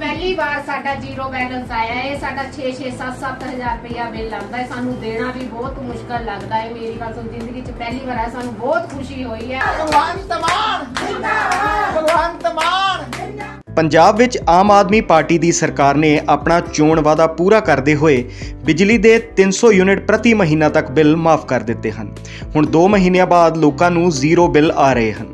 ਪਹਿਲੀ ਵਾਰ ਸਾਡਾ zero balance ਆਇਆ ਹੈ। ਸਾਡਾ 6 6 7 7000 ਰੁਪਇਆ ਬਿੱਲ ਆਉਂਦਾ ਹੈ। ਸਾਨੂੰ ਦੇਣਾ ਵੀ ਬਹੁਤ ਮੁਸ਼ਕਲ ਲੱਗਦਾ ਹੈ। ਮੇਰੀ ਗੱਲ ਜ਼ਿੰਦਗੀ 'ਚ ਪਹਿਲੀ ਵਾਰ ਸਾਨੂੰ ਬਹੁਤ ਖੁਸ਼ੀ ਹੋਈ ਹੈ। ਭਗਵਾਨ ਤਮਾਨ ਜਿੰਦਾਬਾਦ। ਪੰਜਾਬ ਵਿੱਚ ਆਮ ਆਦਮੀ ਪਾਰਟੀ ਦੀ ਸਰਕਾਰ ਨੇ ਆਪਣਾ ਚੋਣ ਵਾਅਦਾ ਪੂਰਾ ਕਰਦੇ ਹੋਏ ਬਿਜਲੀ ਦੇ 300 ਯੂਨਿਟ ਪ੍ਰਤੀ ਮਹੀਨਾ ਤੱਕ ਬਿੱਲ ਮਾਫ ਕਰ ਦਿੱਤੇ ਹਨ। ਹੁਣ 2 ਮਹੀਨਿਆਂ ਬਾਅਦ ਲੋਕਾਂ ਨੂੰ ਜ਼ੀਰੋ ਬਿੱਲ ਆ ਰਹੇ ਹਨ।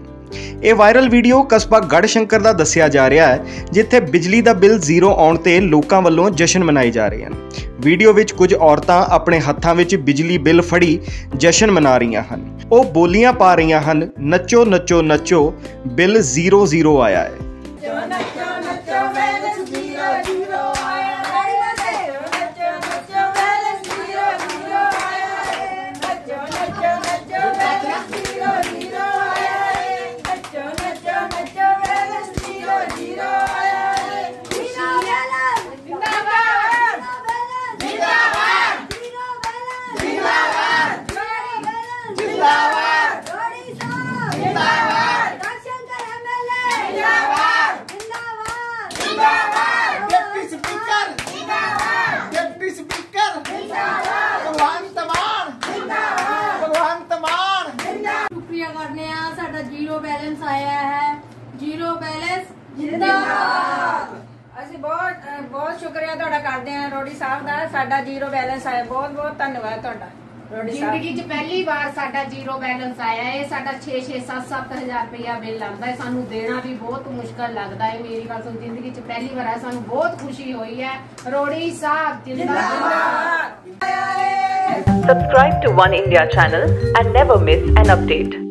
ਇਹ ਵਾਇਰਲ ਵੀਡੀਓ ਕਸਬਾ ਗੜਸ਼ੰਕਰ ਦਾ ਦੱਸਿਆ ਜਾ ਰਿਹਾ ਹੈ, ਜਿੱਥੇ ਬਿਜਲੀ ਦਾ ਬਿੱਲ ਜ਼ੀਰੋ ਆਉਣ ਤੇ ਲੋਕਾਂ ਵੱਲੋਂ ਜਸ਼ਨ ਮਨਾਏ ਜਾ ਰਹੇ ਹਨ। ਵੀਡੀਓ ਵਿੱਚ ਕੁਝ ਔਰਤਾਂ ਆਪਣੇ ਹੱਥਾਂ ਵਿੱਚ ਬਿਜਲੀ ਬਿੱਲ ਫੜੀ ਜਸ਼ਨ ਮਨਾ ਰਹੀਆਂ ਹਨ। ਉਹ ਬੋਲੀਆਂ ਪਾ ਰਹੀਆਂ ਹਨ ਨੱਚੋ ਨੱਚੋ ਨੱਚੋ ਬਿੱਲ ਜ਼ੀਰੋ ਜ਼ੀਰੋ ਆਇਆ ਹੈ। ではないよ ਜ਼ੀਰੋ ਬੈਲੈਂਸ ਆਇਆ ਹੈ। ਜ਼ੀਰੋ ਬੈਲੈਂਸ ਜਿੰਦਾਬਾਦ। ਅਸੀਂ ਬਹੁਤ ਬਹੁਤ ਸ਼ੁਕਰੀਆ ਤੁਹਾਡਾ ਕਰਦੇ ਹਾਂ ਰੋਡੀ ਸਾਹਿਬ ਦਾ। ਸਾਡਾ ਜ਼ੀਰੋ ਬੈਲੈਂਸ ਆਇਆ। ਬਹੁਤ ਬਹੁਤ ਧੰਨਵਾਦ ਤੁਹਾਡਾ ਰੋਡੀ ਸਾਹਿਬ। ਜ਼ਿੰਦਗੀ 'ਚ ਪਹਿਲੀ ਵਾਰ ਸਾਡਾ ਜ਼ੀਰੋ ਬੈਲੈਂਸ ਆਇਆ ਹੈ। ਇਹ ਸਾਡਾ 6 6 7 7000 ਰੁਪਇਆ ਬਿੱਲ ਆਉਂਦਾ ਹੈ। ਸਾਨੂੰ ਦੇਣਾ ਵੀ ਬਹੁਤ ਮੁਸ਼ਕਲ ਲੱਗਦਾ ਹੈ। ਮੇਰੀ ਗੱਲ ਸੁਣ ਜ਼ਿੰਦਗੀ 'ਚ ਪਹਿਲੀ ਵਾਰ ਆਇਆ। ਸਾਨੂੰ ਬਹੁਤ ਖੁਸ਼ੀ ਹੋਈ ਹੈ। ਰੋੜੀ ਸਾਹਿਬ ਜਿੰਦਾਬਾਦ। Subscribe to One India channel and never miss an update.